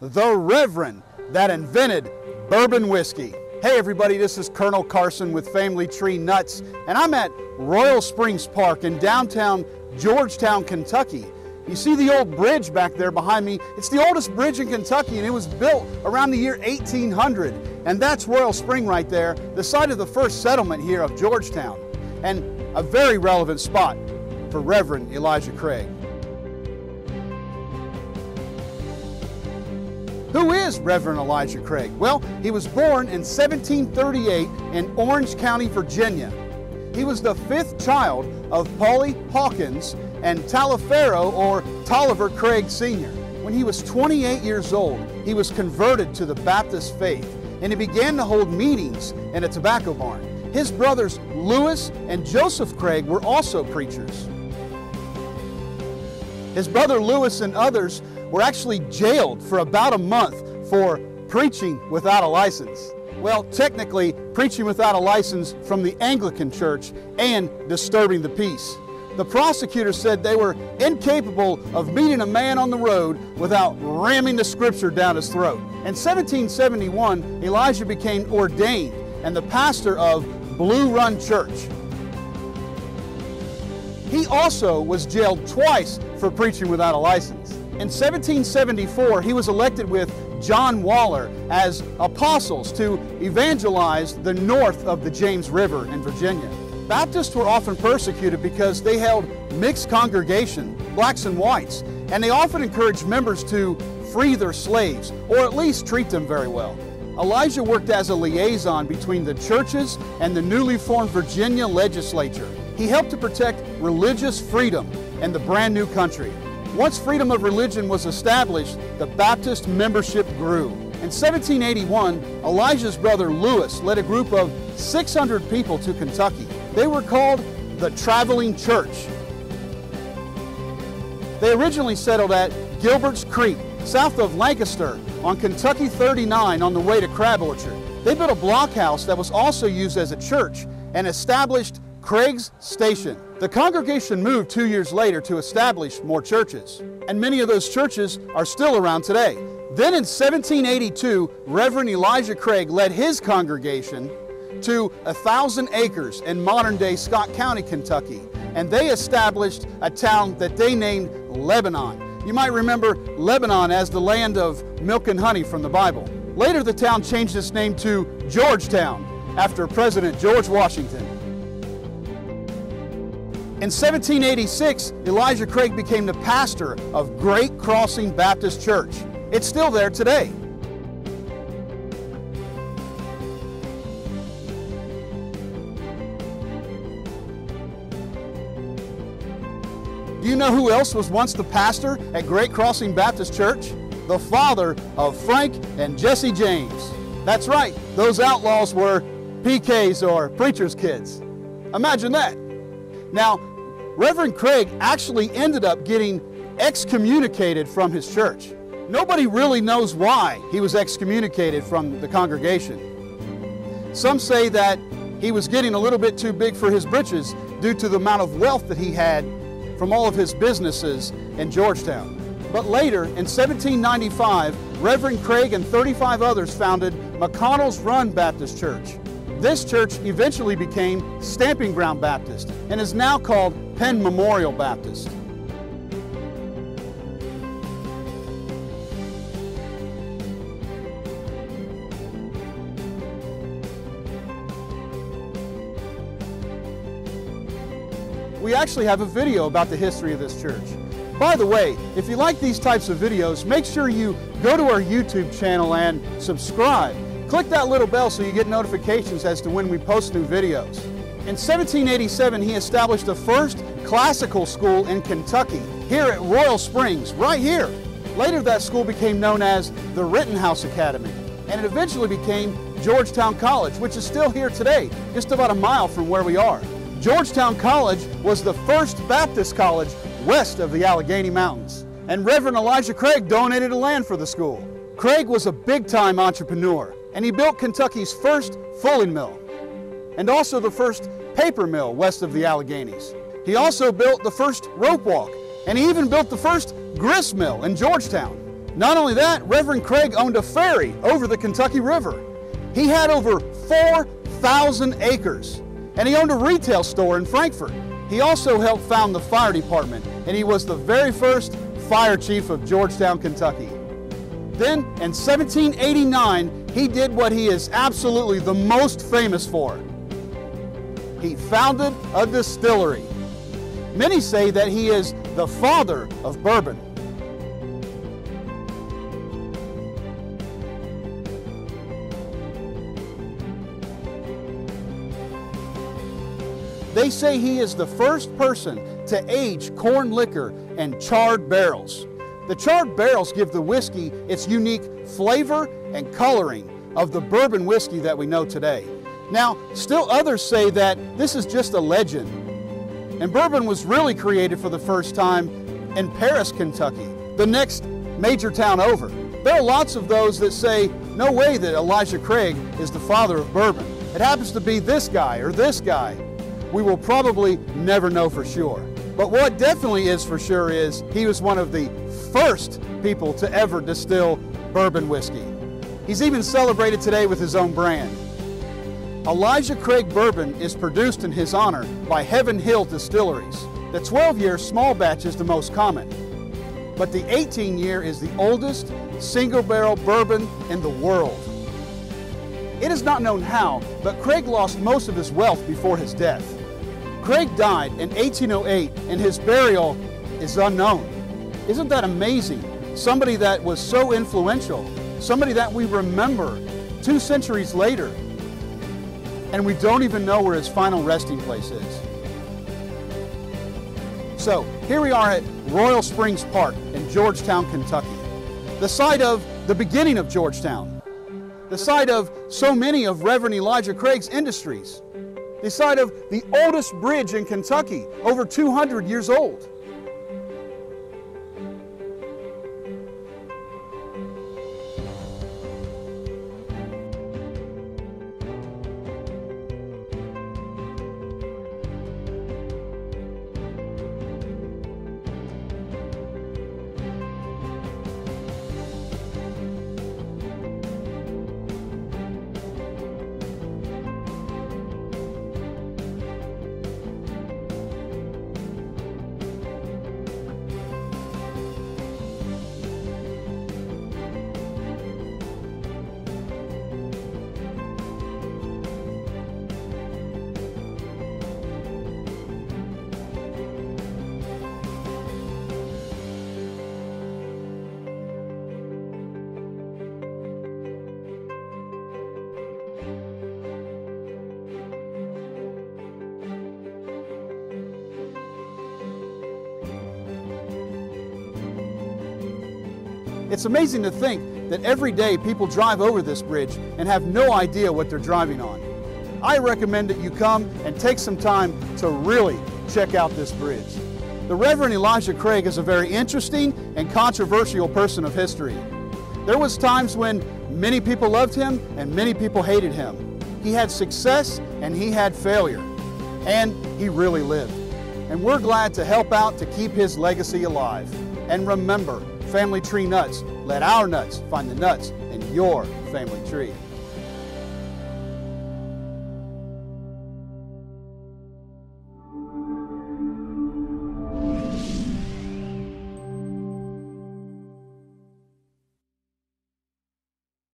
the Reverend that invented bourbon whiskey. Hey everybody, this is Colonel Carson with Family Tree Nuts, and I'm at Royal Springs Park in downtown Georgetown, Kentucky. You see the old bridge back there behind me? It's the oldest bridge in Kentucky and it was built around the year 1800. And that's Royal Spring right there, the site of the first settlement here of Georgetown. And a very relevant spot for Reverend Elijah Craig. Who is Reverend Elijah Craig? Well, he was born in 1738 in Orange County, Virginia. He was the fifth child of Polly Hawkins and Taliaferro or Tolliver Craig Sr. When he was 28 years old, he was converted to the Baptist faith and he began to hold meetings in a tobacco barn. His brothers Lewis and Joseph Craig were also preachers. His brother Lewis and others were actually jailed for about a month for preaching without a license. Well, technically, preaching without a license from the Anglican Church and disturbing the peace. The prosecutor said they were incapable of meeting a man on the road without ramming the scripture down his throat. In 1771, Elijah became ordained and the pastor of Blue Run Church. He also was jailed twice for preaching without a license. In 1774, he was elected with John Waller as apostles to evangelize the north of the James River in Virginia. Baptists were often persecuted because they held mixed congregation, blacks and whites, and they often encouraged members to free their slaves or at least treat them very well. Elijah worked as a liaison between the churches and the newly formed Virginia legislature. He helped to protect religious freedom in the brand new country. Once freedom of religion was established, the Baptist membership grew. In 1781, Elijah's brother Lewis led a group of 600 people to Kentucky. They were called the Traveling Church. They originally settled at Gilbert's Creek, south of Lancaster, on Kentucky 39 on the way to Crab Orchard. They built a blockhouse that was also used as a church and established Craig's Station. The congregation moved two years later to establish more churches, and many of those churches are still around today. Then in 1782, Reverend Elijah Craig led his congregation to a thousand acres in modern day Scott County, Kentucky, and they established a town that they named Lebanon. You might remember Lebanon as the land of milk and honey from the Bible. Later, the town changed its name to Georgetown after President George Washington. In 1786, Elijah Craig became the pastor of Great Crossing Baptist Church. It's still there today. Do you know who else was once the pastor at Great Crossing Baptist Church? The father of Frank and Jesse James. That's right, those outlaws were PKs or preacher's kids. Imagine that. Now, Reverend Craig actually ended up getting excommunicated from his church. Nobody really knows why he was excommunicated from the congregation. Some say that he was getting a little bit too big for his britches due to the amount of wealth that he had from all of his businesses in Georgetown. But later, in 1795, Reverend Craig and 35 others founded McConnell's Run Baptist Church. This church eventually became Stamping Ground Baptist and is now called Penn Memorial Baptist. We actually have a video about the history of this church. By the way, if you like these types of videos, make sure you go to our YouTube channel and subscribe. Click that little bell so you get notifications as to when we post new videos. In 1787, he established the first classical school in Kentucky, here at Royal Springs, right here. Later, that school became known as the Rittenhouse Academy, and it eventually became Georgetown College, which is still here today, just about a mile from where we are. Georgetown College was the first Baptist college west of the Allegheny Mountains, and Reverend Elijah Craig donated a land for the school. Craig was a big-time entrepreneur, and he built Kentucky's first fulling mill, and also the first paper mill west of the Alleghenies. He also built the first rope walk, and he even built the first grist mill in Georgetown. Not only that, Reverend Craig owned a ferry over the Kentucky River. He had over 4,000 acres, and he owned a retail store in Frankfort. He also helped found the fire department, and he was the very first fire chief of Georgetown, Kentucky. Then, in 1789, he did what he is absolutely the most famous for. He founded a distillery. Many say that he is the father of bourbon. They say he is the first person to age corn liquor in charred barrels. The charred barrels give the whiskey its unique flavor and coloring of the bourbon whiskey that we know today. Now, still others say that this is just a legend. And bourbon was really created for the first time in Paris, Kentucky, the next major town over. There are lots of those that say, no way that Elijah Craig is the father of bourbon. It happens to be this guy or this guy we will probably never know for sure. But what definitely is for sure is he was one of the first people to ever distill bourbon whiskey. He's even celebrated today with his own brand. Elijah Craig Bourbon is produced in his honor by Heaven Hill Distilleries. The 12 year small batch is the most common, but the 18 year is the oldest single barrel bourbon in the world. It is not known how, but Craig lost most of his wealth before his death. Craig died in 1808 and his burial is unknown. Isn't that amazing? Somebody that was so influential, somebody that we remember two centuries later, and we don't even know where his final resting place is. So here we are at Royal Springs Park in Georgetown, Kentucky, the site of the beginning of Georgetown, the site of so many of Reverend Elijah Craig's industries the site of the oldest bridge in Kentucky, over 200 years old. It's amazing to think that every day people drive over this bridge and have no idea what they're driving on. I recommend that you come and take some time to really check out this bridge. The Reverend Elijah Craig is a very interesting and controversial person of history. There was times when many people loved him and many people hated him. He had success and he had failure. And he really lived. And we're glad to help out to keep his legacy alive. And remember, Family Tree Nuts. Let our nuts find the nuts in your family tree.